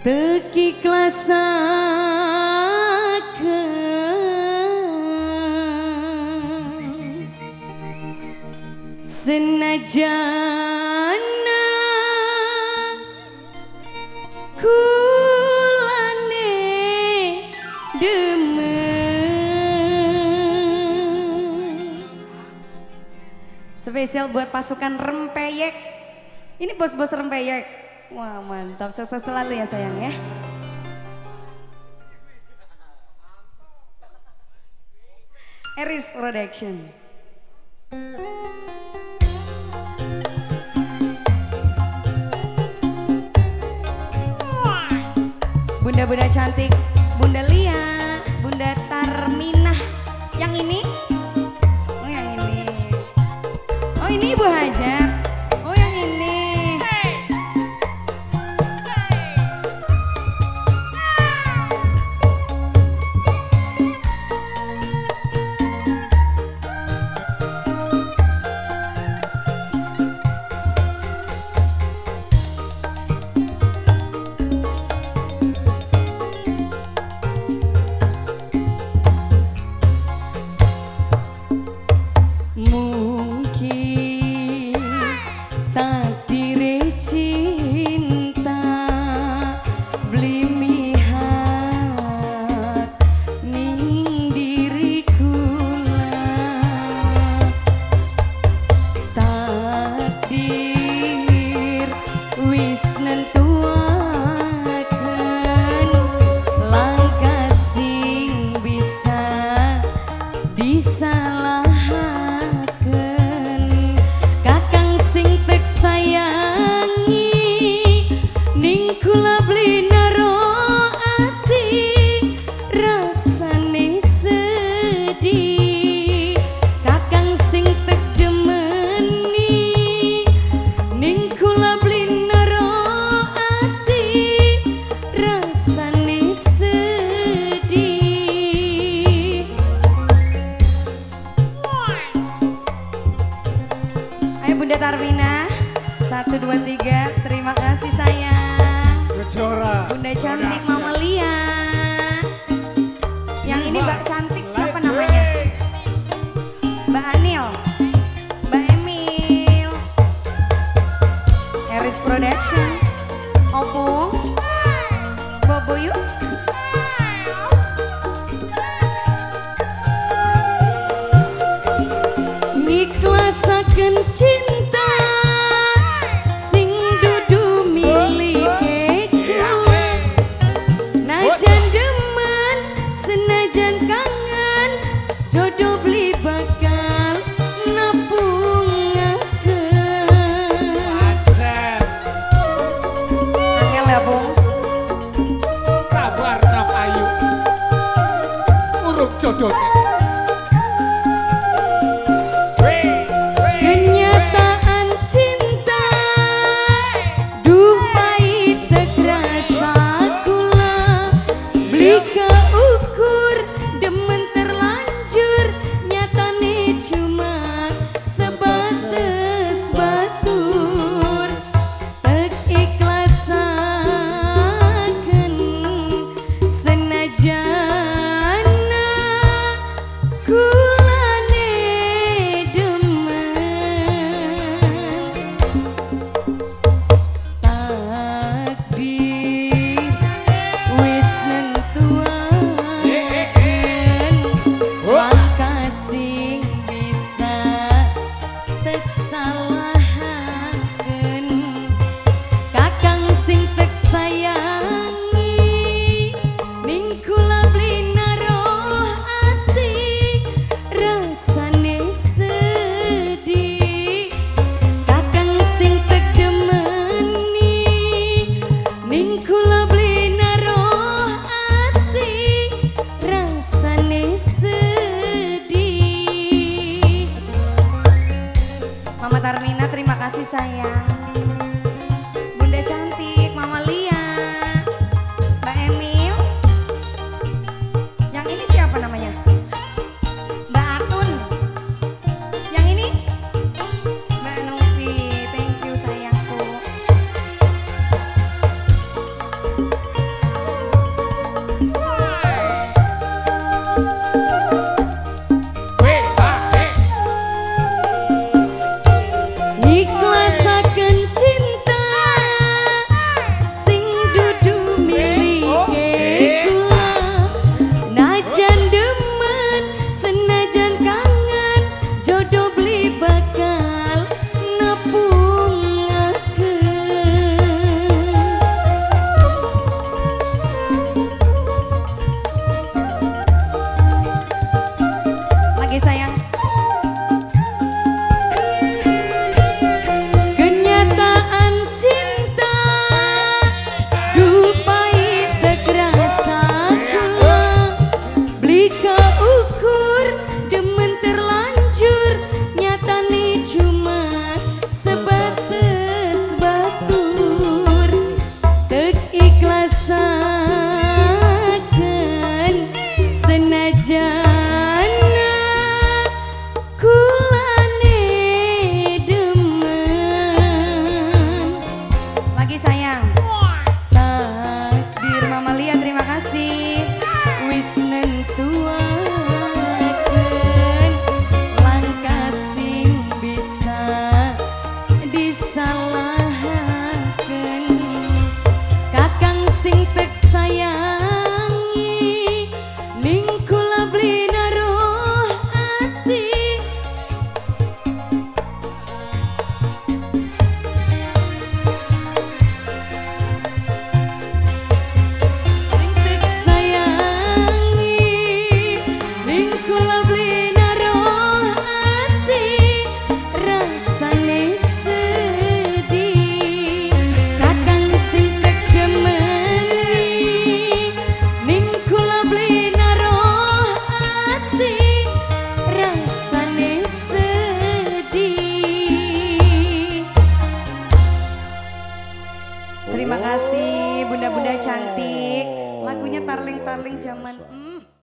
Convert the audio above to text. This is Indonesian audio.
Tekiklasa senajana kulane demen spesial buat pasukan rempeyek. Ini bos-bos rempeyek. Wah mantap, sukses selalu ya sayang ya. Eris Production. Bunda-bunda cantik, Bunda Lia, Bunda Tarminah. Yang ini? Oh yang ini. Oh ini Ibu Hajar. cantik mamalia Yang ini Mbak cantik siapa namanya? Mbak Anil, Mbak Emil, Harris Production, Oppo, Boboyu. Niklas akan. sayang. Lagunya tarling-tarling zaman.